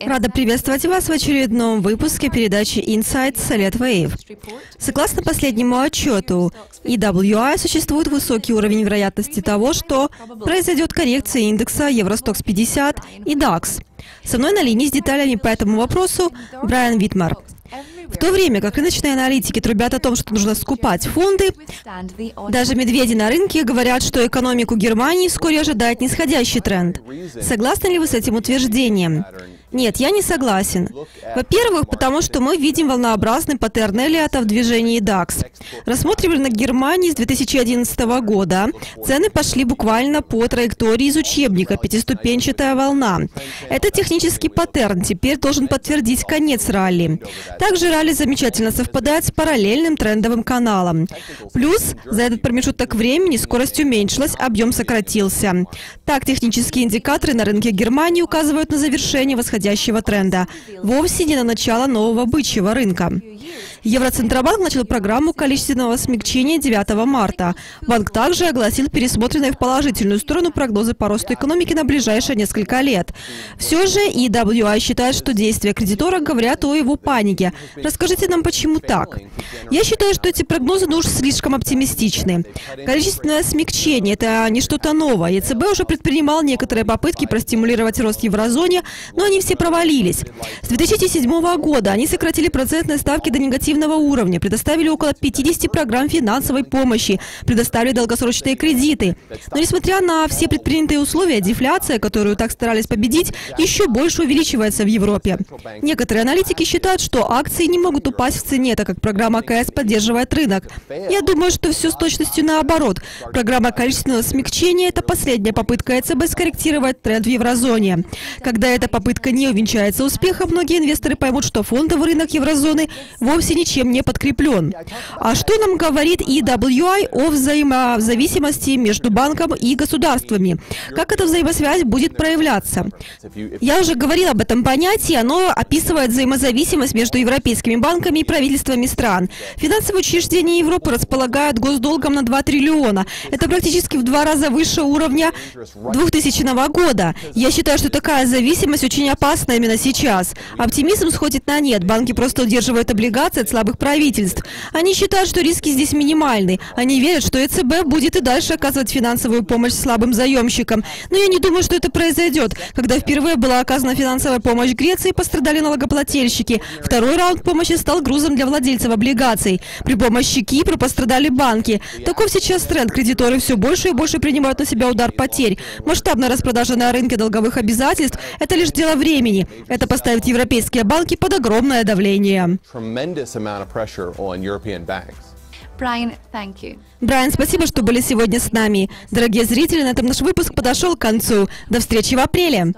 Рада приветствовать вас в очередном выпуске передачи Insights Совет Wave. Согласно последнему отчету EWI, существует высокий уровень вероятности того, что произойдет коррекция индекса Евростокс 50 и DAX. Со мной на линии с деталями по этому вопросу Брайан Витмар. В то время как рыночные аналитики трубят о том, что нужно скупать фонды, даже медведи на рынке говорят, что экономику Германии вскоре ожидает нисходящий тренд. Согласны ли вы с этим утверждением? Нет, я не согласен. Во-первых, потому что мы видим волнообразный паттерн Эллиота в движении DAX. Рассмотрим рынок Германии с 2011 года. Цены пошли буквально по траектории из учебника «Пятиступенчатая волна». Это технический паттерн, теперь должен подтвердить конец ралли. Также ралли замечательно совпадает с параллельным трендовым каналом. Плюс за этот промежуток времени скорость уменьшилась, объем сократился. Так, технические индикаторы на рынке Германии указывают на завершение восходящего восходящего тренда, вовсе не на начало нового бычьего рынка. Евроцентробанк начал программу количественного смягчения 9 марта. Банк также огласил пересмотренные в положительную сторону прогнозы по росту экономики на ближайшие несколько лет. Все же EWI считает, что действия кредитора говорят о его панике. Расскажите нам, почему так? Я считаю, что эти прогнозы ну уж слишком оптимистичны. Количественное смягчение – это не что-то новое. ЕЦБ уже предпринимал некоторые попытки простимулировать рост в еврозоне, но они все провалились. С 2007 года они сократили процентные ставки до негативного уровня, предоставили около 50 программ финансовой помощи, предоставили долгосрочные кредиты. Но несмотря на все предпринятые условия, дефляция, которую так старались победить, еще больше увеличивается в Европе. Некоторые аналитики считают, что акции не могут упасть в цене, так как программа КС поддерживает рынок. Я думаю, что все с точностью наоборот. Программа количественного смягчения – это последняя попытка ЭЦБ скорректировать тренд в еврозоне. Когда эта попытка не увенчается успехом, многие инвесторы поймут, что фондовый рынок еврозоны вовсе ничем не подкреплен. А что нам говорит EWI о взаимозависимости между банком и государствами? Как эта взаимосвязь будет проявляться? Я уже говорила об этом понятии, оно описывает взаимозависимость между европейскими банками и правительствами стран. Финансовые учреждения Европы располагают госдолгом на 2 триллиона. Это практически в два раза выше уровня 2000 года. Я считаю, что такая зависимость очень опасна именно сейчас. Оптимизм сходит на нет. Банки просто удерживают облигации от слабых правительств. Они считают, что риски здесь минимальны. Они верят, что ЕЦБ будет и дальше оказывать финансовую помощь слабым заемщикам. Но я не думаю, что это произойдет. Когда впервые была оказана финансовая помощь Греции, пострадали налогоплательщики. Второй раунд помощи стал грузом для владельцев облигаций. При помощи Кипра пострадали банки. Таков сейчас тренд. Кредиторы все больше и больше принимают на себя удар потерь. Масштабная распродажа на рынке долговых обязательств – это лишь дело времени. Это поставит европейские банки под огромное давление. Брайан, спасибо, что были сегодня с нами. Дорогие зрители, на этом наш выпуск подошел к концу. До встречи в апреле.